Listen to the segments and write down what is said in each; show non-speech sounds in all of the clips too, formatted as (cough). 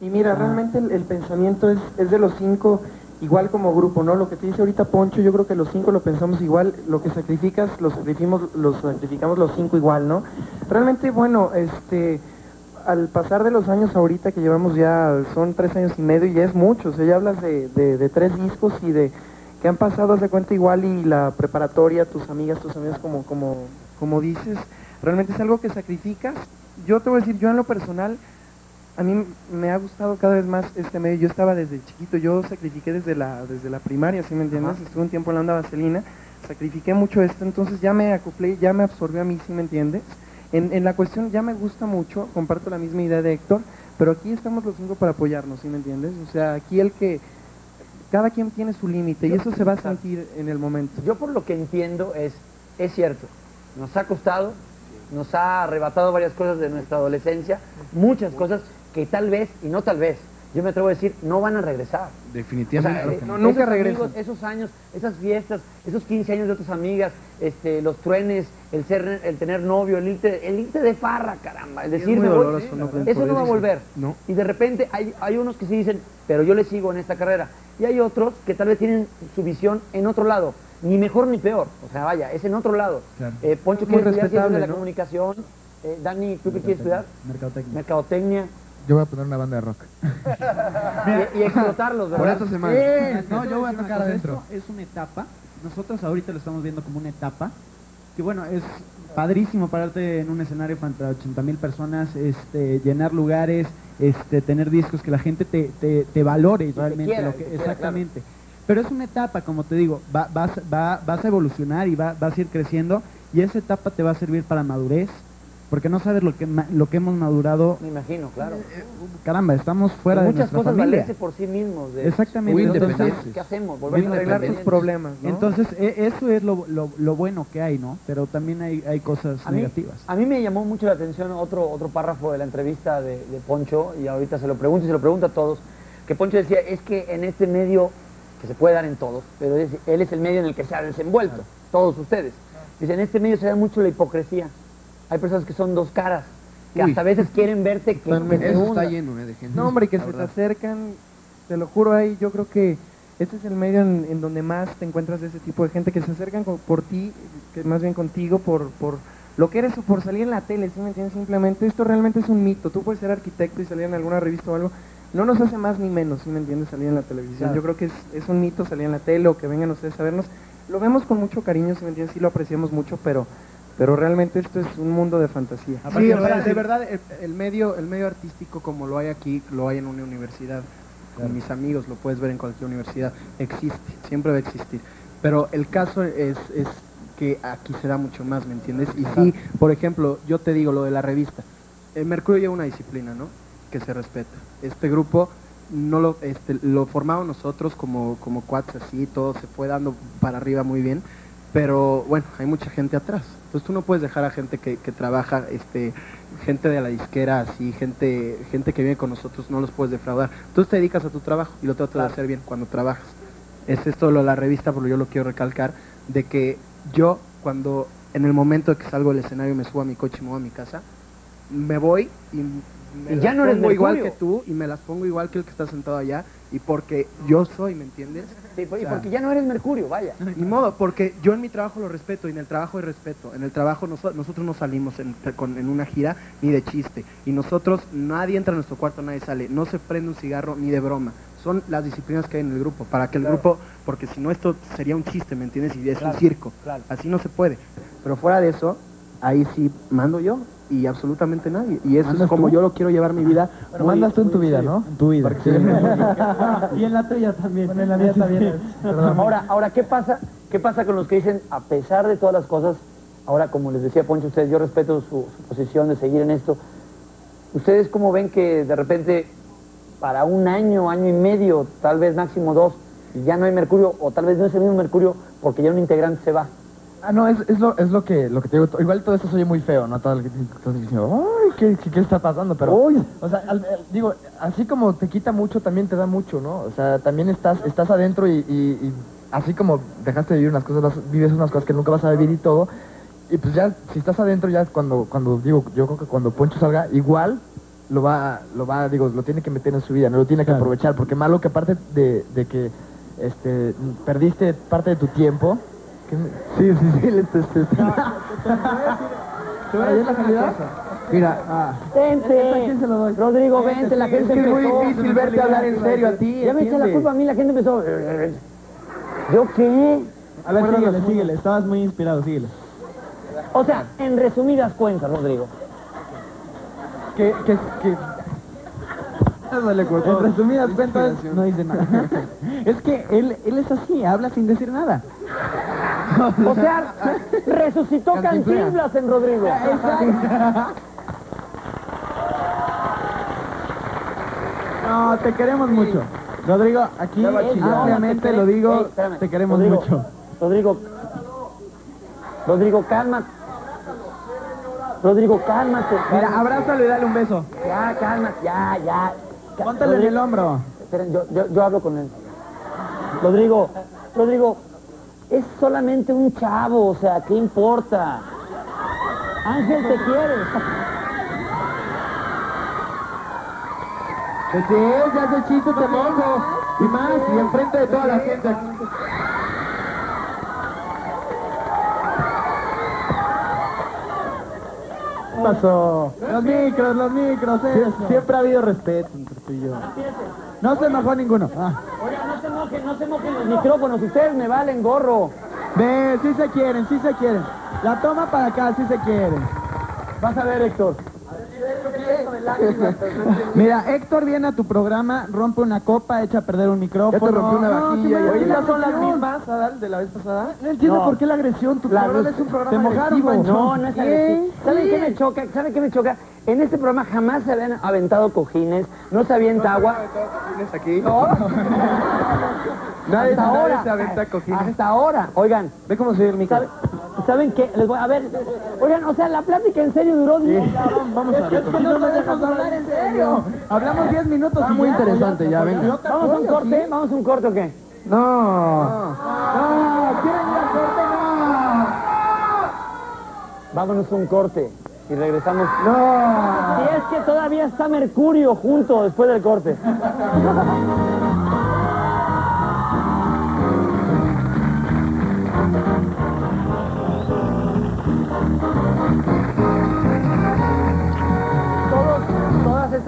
Y mira, realmente el, el pensamiento es, es de los cinco igual como grupo, ¿no? Lo que te dice ahorita Poncho, yo creo que los cinco lo pensamos igual, lo que sacrificas, lo sacrificamos, lo sacrificamos los cinco igual, ¿no? Realmente, bueno, este, al pasar de los años ahorita que llevamos ya, son tres años y medio y ya es mucho, o sea, ya hablas de, de- de tres discos y de que han pasado, haz de cuenta igual y la preparatoria, tus amigas, tus amigos, como, como, como dices, realmente es algo que sacrificas. Yo te voy a decir, yo en lo personal, a mí me ha gustado cada vez más este medio. Yo estaba desde chiquito, yo sacrifiqué desde la, desde la primaria, ¿sí me entiendes? Ajá. Estuve un tiempo en la onda vaselina, sacrifiqué mucho esto, entonces ya me acoplé, ya me absorbió a mí, ¿sí me entiendes? En, en la cuestión ya me gusta mucho, comparto la misma idea de Héctor, pero aquí estamos los cinco para apoyarnos, ¿sí me entiendes? O sea, aquí el que, cada quien tiene su límite y eso se va a sentir en el momento. Yo por lo que entiendo es, es cierto, nos ha costado, nos ha arrebatado varias cosas de nuestra adolescencia, muchas cosas que tal vez, y no tal vez, yo me atrevo a decir, no van a regresar. O Definitivamente. sea, eh, no, nunca regresan. amigos, esos años, esas fiestas, esos 15 años de otras amigas, este, los truenes, el ser, el tener novio, el irte, el irte de farra, caramba, el Es decir, muy me voy, doloroso, no pueden eso no va a volver. No. Y de repente hay, hay unos que sí dicen, pero yo le sigo en esta carrera. Y hay otros que tal vez tienen su visión en otro lado, ni mejor ni peor. O sea, vaya, es en otro lado. Claro. Eh, Poncho Es quiere estudiar de la comunicación. Eh, Dani, ¿tú qué quieres estudiar? Mercadotecnia. Mercadotecnia. Yo voy a poner una banda de rock. Y, y explotarlos, ¿verdad? Por eso se me... Eh, No, yo voy a tocar adentro. esto Es una etapa. Nosotros ahorita lo estamos viendo como una etapa. Que bueno, es padrísimo pararte en un escenario frente a 80 mil personas, este, llenar lugares, este, tener discos, que la gente te, te, te valore realmente. quiera, lo que- te quiera, exactamente. Pero es una etapa, como te digo, va- vas, va- vas a evolucionar y va- vas a ir creciendo y esa etapa te va a servir para madurez, porque no sabes lo que, lo que hemos madurado. Me imagino, claro. Caramba, estamos fuera Y de muchas nuestra cosas familia. valerse por sí mismos. De, Exactamente. Muy Entonces, independientes. ¿Qué hacemos? Voy Volvernos a arreglar tus problemas, ¿no? Entonces, e- eso es lo, lo- lo bueno que hay, ¿no? Pero también hay, hay cosas A mí, negativas. a mí me llamó mucho la atención otro, otro párrafo de la entrevista de, de Poncho, y ahorita se lo pregunto y se lo pregunto a todos, que Poncho decía, es que en este medio, que se puede dar en todos, pero es- él es el medio en el que se ha desenvuelto, todos ustedes. Dice, en este medio se da mucho la hipocresía. Hay personas que son dos caras, que Uy. hasta a veces (laughs) quieren verte que, te Eso hunda. está lleno eh, de gente. No, hombre, que la se te acercan, te lo juro ahí, yo creo que este es el medio en, en donde más te encuentras de ese tipo de gente que se acercan con- por ti, que más bien contigo, por, por lo que eres o por salir en la tele, ¿sí me entiendes? Simplemente esto realmente es un mito, tú puedes ser arquitecto y salir en alguna revista o algo, no nos hace más ni menos, ¿sí me entiendes? Salir en la televisión, Claro. yo creo que es, es un mito salir en la tele o que vengan ustedes a vernos, lo vemos con mucho cariño, ¿sí me entiendes? Sí lo apreciamos mucho, pero, pero realmente esto es un mundo de fantasía. Sí, de verdad, de verdad, el, el medio, el medio artístico como lo hay aquí, lo hay en una universidad. Con mis amigos, lo puedes ver en cualquier universidad. Existe, siempre va a existir. Pero el caso es, es que aquí se da mucho más, ¿me entiendes? Y sí, por ejemplo, yo te digo lo de la revista. El Mercurio lleva una disciplina, ¿no? Que se respeta. Este grupo no lo, este, lo formamos nosotros como, como cuates así, todo se fue dando para arriba muy bien. Pero bueno, hay mucha gente atrás. Entonces tú no puedes dejar a gente que, que trabaja, este, gente de la disquera, así, gente, gente que viene con nosotros, no los puedes defraudar. Tú te dedicas a tu trabajo y lo tratas Claro. de hacer bien cuando trabajas. Es esto lo de la revista, pero yo lo quiero recalcar, de que yo cuando en el momento de que salgo del escenario me subo a mi coche y me voy a mi casa, me voy y me Y las ya no eres pongo igual que tú y me las pongo igual que el que está sentado allá y porque yo soy, ¿me entiendes? Sí, y O sea, porque ya no eres Mercurio, vaya. Ni modo, porque yo en mi trabajo lo respeto y en el trabajo hay respeto. En el trabajo noso- nosotros no salimos en, con- en una gira ni de chiste. Y nosotros, nadie entra a nuestro cuarto, nadie sale. No se prende un cigarro ni de broma. Son las disciplinas que hay en el grupo. Para que el Claro. grupo, porque si no esto sería un chiste, ¿me entiendes? Y es Claro, un circo. claro. Así no se puede. Pero fuera de eso, ahí sí mando yo y absolutamente nadie. Y eso es ¿Mandas como tú? yo lo quiero llevar mi vida. Pero muy- mandas tú en tu vida. ¿no? En tu vida. Sí. (laughs) y en la tuya también. Bueno, en la mía también. Ahora, ahora ¿qué pasa? ¿Qué pasa con los que dicen, a pesar de todas las cosas, ahora como les decía Poncho, ustedes, yo respeto su, su posición de seguir en esto, ¿ustedes cómo ven que de repente para un año, año y medio, tal vez máximo dos, ya no hay Mercurio, o tal vez no es el mismo Mercurio porque ya un integrante se va? Ah, no, es, es, lo, es lo que lo que te digo. Igual todo esto se oye muy feo, ¿no? Todo lo que estás diciendo, ay, ¿qué, qué, qué está pasando? Pero, o sea, al- al- digo, así como te quita mucho, también te da mucho, ¿no? O sea, también estás estás adentro y, y- y así como dejaste de vivir unas cosas, vas- vives unas cosas que nunca vas a vivir y todo. Y pues ya, si estás adentro, ya cuando, cuando digo, yo creo que cuando Poncho salga, igual lo va, lo va, digo, lo tiene que meter en su vida, no lo tiene que aprovechar, porque malo que aparte de, de que este, perdiste parte de tu tiempo, sí, sí, sí, le- te- te- (laughs) ¿Te voy a decir la calidad? Mira, ah, Vente. se lo doy? Rodrigo, vente, la gente Es que es muy empezó. difícil verte hablar en serio a ti. Ya me eché la culpa a mí, la gente empezó. ¿Yo qué? a ver, síguele, síguele, estabas muy inspirado, síguele. O sea, en resumidas cuentas, Rodrigo. que, que, que- En resumidas cuentas, no dice nada. (laughs) es que él, él es así, habla sin decir nada. O sea, (laughs) resucitó Cantinflas en Rodrigo. No, te queremos mucho. Rodrigo, aquí ampliamente lo digo, Ey, te queremos Rodrigo, mucho. Rodrigo, Rodrigo, cálmate. Rodrigo, cálmate. Mira, abrázalo y dale un beso. Ya, cálmate, ya, ya. Póntale en el hombro. Esperen, yo, yo, yo hablo con él. Rodrigo, Rodrigo, es solamente un chavo, o sea, ¿qué importa? Ángel te quiere. Si es, hace chiste, te pongo. Y más, y enfrente de toda la gente. ¿Qué pasó? Los micros, los micros, eso. Siempre ha habido respeto entre tú y yo. No se enojó ninguno. Ah. Oiga, no se mojen, no se mojen los micrófonos, ustedes me valen gorro. Ve, sí se quieren, sí se quieren. La toma para acá, sí se quieren. Vas a ver, Héctor. (laughs) Mira, Héctor viene a tu programa, rompe una copa, echa a perder un micrófono. Ya te rompió una No, vajilla. mala estas son las mismas, Adal, de la vez pasada. no entiendo No. por qué la agresión, tu La programa es un programa te mojaron. No, no es ¿Qué? agresivo. ¿Saben Sí. qué me choca? ¿Saben qué me choca? En este programa jamás se habían aventado cojines, no se avienta agua. ¿Tienes aquí? Nadie, (laughs) hasta nadie ahora. se aventa cojines. Hasta ahora. Oigan, Ve cómo se ve el micro. ¿Saben, ¿saben qué? Les voy a ver. Oigan, o sea, la plática en serio duró 10 Vamos a ver. no me dejas hablar en serio. Hablamos 10 minutos. Está muy ya, interesante, pues ya, pues, venga. ¿Vamos a un corte? sí. ¿Vamos a un corte o qué? No. No, ¿quieren ir al corte? No. Vámonos a un corte y regresamos. No. Si es que todavía está Mercurio junto después del corte. (laughs)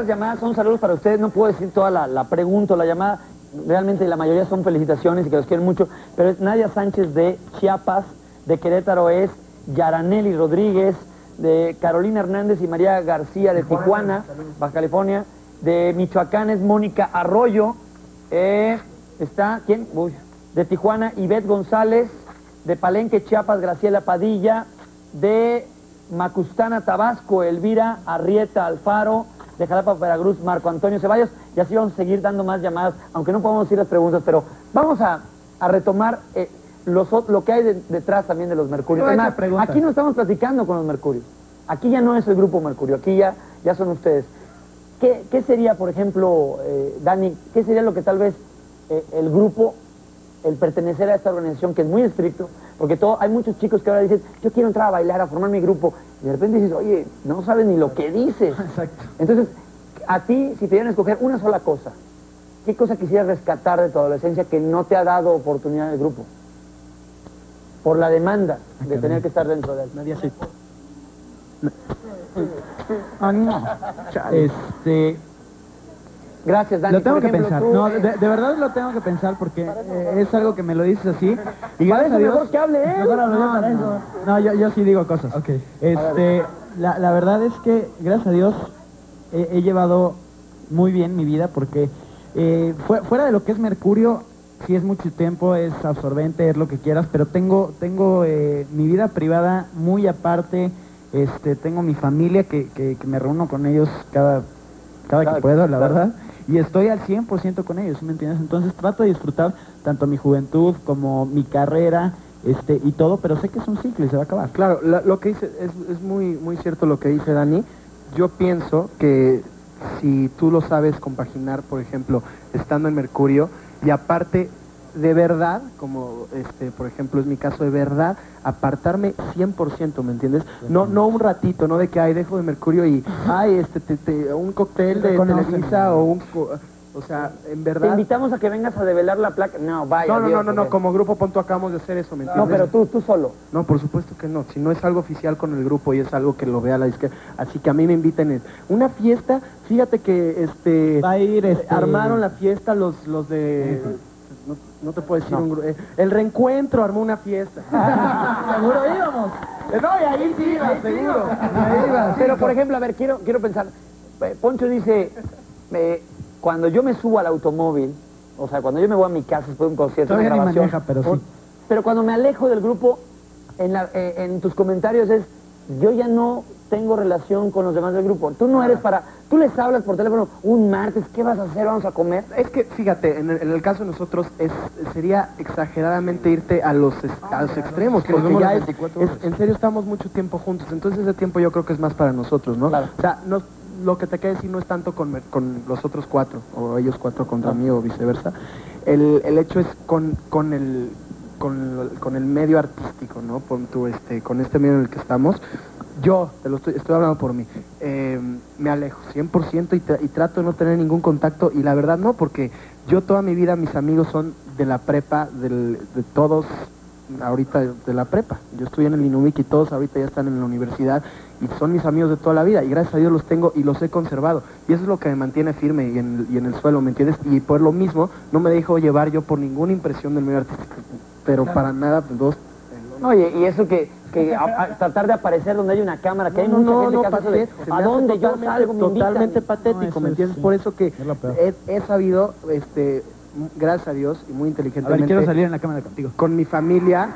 estas llamadas son saludos para ustedes. No puedo decir toda la, la pregunta la llamada. Realmente la mayoría son felicitaciones y que los quieren mucho. Pero es Nadia Sánchez de Chiapas, de Querétaro es Yaraneli Rodríguez, de Carolina Hernández y María García de Tijuana, Baja California. De Michoacán es Mónica Arroyo. Eh, está, ¿quién? Uy, de Tijuana, Ivette González. De Palenque, Chiapas, Graciela Padilla. De Macustana, Tabasco, Elvira Arrieta Alfaro. De Jalapa, Veracruz, Marco Antonio Ceballos. Y así vamos a seguir dando más llamadas, aunque no podemos decir las preguntas, pero vamos a, a retomar eh, los lo que hay de- detrás también de los Mercurios. Además, aquí no estamos platicando con los Mercurios. Aquí ya no es el grupo Mercurio, aquí ya, ya son ustedes. ¿Qué, qué sería, por ejemplo, eh, Dani, qué sería lo que tal vez eh, el grupo, el pertenecer a esta organización que es muy estricto, porque todo, hay muchos chicos que ahora dicen, yo quiero entrar a bailar, a formar mi grupo, y de repente dices, oye, no sabes ni lo que dices. (laughs) Exacto. Entonces, a ti, si te dieran a escoger una sola cosa, ¿qué cosa quisieras rescatar de tu adolescencia que no te ha dado oportunidad en el grupo? Por la demanda de tener que estar dentro de él. Nadia sí. (laughs) Ah, no. Este, Gracias, Dani. lo tengo Por que ejemplo, pensar. tú, No, eh, de, de verdad lo tengo que pensar porque eh, es algo que me lo dices así. Y Para gracias eso a Dios. mejor que hable él. Mejor No, para no. eso. No, yo, yo sí digo cosas. Ok. Este, la, la verdad es que, gracias a Dios, he, he llevado muy bien mi vida porque eh, fue- fuera de lo que es Mercurio, sí es mucho tiempo, es absorbente, es lo que quieras, pero tengo, tengo eh, mi vida privada muy aparte, este, tengo mi familia que, que- que me reúno con ellos cada, cada que puedo, la verdad, y estoy al 100% con ellos, ¿sí ¿me entiendes? Entonces trato de disfrutar tanto mi juventud como mi carrera, este, y todo, pero sé que es un ciclo y se va a acabar. Claro, la- lo que dice es, es muy, muy cierto lo que dice Dani. Yo pienso que si tú lo sabes compaginar, por ejemplo, estando en Mercurio y aparte de verdad, como este, por ejemplo es mi caso de verdad, apartarme 100%, ¿me entiendes? No, no un ratito, no de que ay dejo de Mercurio y ay este te- te- un cóctel de. Televisa o un o sea, en Te verdad. invitamos a que vengas a develar la placa. No, vaya. No, no, Dios, no, no, no, como grupo Ponto acabamos de hacer eso, ¿me No, entiendes? pero tú, tú solo. No, por supuesto que no. Si no es algo oficial con el grupo y es algo que lo vea la izquierda. Así que a mí me inviten en una fiesta. Fíjate que este Va a ir este... armaron la fiesta los los de no, no te puedo decir un gru- eh, el reencuentro armó una fiesta. (laughs) Seguro íbamos. no, y ahí sí iba, seguro. Ahí iba. Pero, por ejemplo, a ver, quiero, quiero pensar. eh, Poncho dice, eh, cuando yo me subo al automóvil, o sea, cuando yo me voy a mi casa después de un concierto, una Todavía ni grabación, maneja, pero sí. pero cuando me alejo del grupo, en, la- eh, en tus comentarios es, yo ya no tengo relación con los demás del grupo. Tú no eres para, tú les hablas por teléfono un martes, ¿qué vas a hacer? ¿Vamos a comer? Es que, fíjate, en el, en el caso de nosotros es, sería exageradamente irte a los, es- a los extremos, que porque vemos ya las es, 24 es- horas. en serio estamos mucho tiempo juntos, entonces ese tiempo yo creo que es más para nosotros, ¿no? Claro. O sea, no- lo que te queda decir no es tanto con, me- con los otros cuatro, o ellos cuatro contra mí, o viceversa. El, el hecho es con, con el con, con el medio artístico, ¿no? Pon tú, este, con este medio en el que estamos, yo, te lo estoy, estoy hablando por mí, eh, me alejo 100% y, tra- y trato de no tener ningún contacto y la verdad no, porque yo toda mi vida, mis amigos son de la prepa, del- de todos ahorita de la prepa. Yo estoy en el Inumic y todos ahorita ya están en la universidad y son mis amigos de toda la vida y gracias a Dios los tengo y los he conservado. Y eso es lo que me mantiene firme y en, y en el suelo, ¿me entiendes? Y por lo mismo no me dejo llevar yo por ninguna impresión del medio artístico, pero para nada, pues, dos... No, y, y eso que, que a- a- tratar de aparecer donde hay una cámara, que hay no, mucha no, gente no, que hace eso de, ¿a dónde yo salgo? Me invitan. Totalmente patético, ¿me entiendes? sí. Por eso que Es he, he sabido, este, gracias a Dios y muy A ver, inteligentemente, quiero salir en la cámara contigo. con mi familia,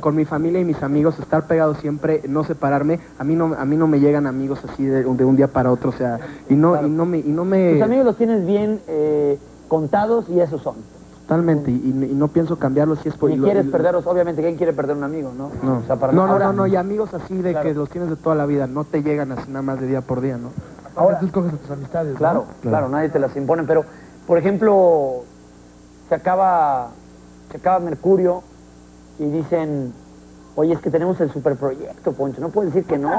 con mi familia y mis amigos, estar pegado siempre, no separarme. A mí no, a mí no me llegan amigos así de, de un día para otro, o sea, y no, y no me, y no me Tus amigos los tienes bien eh, contados y esos son. Totalmente, y, y no pienso cambiarlos si es por y lo- quieres perderlos, obviamente, ¿quién quiere perder un amigo, no? No, O sea, para no, no, Ahora, no, no, y amigos así de Claro. que los tienes de toda la vida, no te llegan así nada más de día por día, ¿no? Ahora tú escoges a tus amistades. ¿no? Claro, claro, nadie te las impone, pero, por ejemplo, se acaba, se acaba Mercurio y dicen, oye, es que tenemos el superproyecto, Poncho, no puedes decir que no,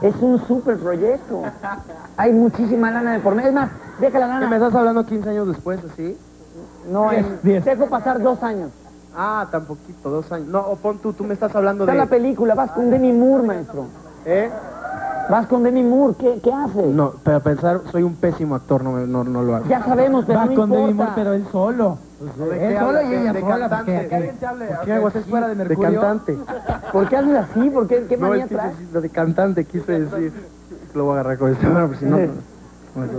es un superproyecto, hay muchísima lana de por medio, es más, deja la ¿Qué me lana, estás hablando 15 años después, así? No, en- diez. dejo pasar dos años, Ah, tan poquito, dos años. No, o pon tú, tú me estás hablando está de... la película, vas con Demi Moore, maestro, ¿Eh? vas con Demi Moore, ¿qué, qué haces? No, pero pensar, soy un pésimo actor, no, me- no, no lo hago. Ya sabemos, pero Va no con Demi importa. Moore, pero él solo. Él solo y ella de sola, cantante. porque- Que alguien te hable, ¿Por qué hago así fuera de De Mercurio? cantante. ¿Por qué haces así? ¿Por qué, qué No, manía es que traes? lo de cantante quise decir. Lo voy a agarrar con esto, (laughs) bueno, pues si no...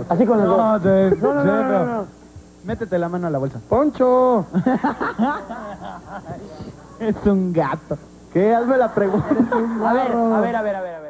Así con los dos. No, de- (laughs) No, no, no, de- no, no, no. Métete la mano a la bolsa. ¡Poncho! (laughs) Es un gato. ¿Qué? Hazme la pregunta. A ver, a ver, a ver, a ver, a ver.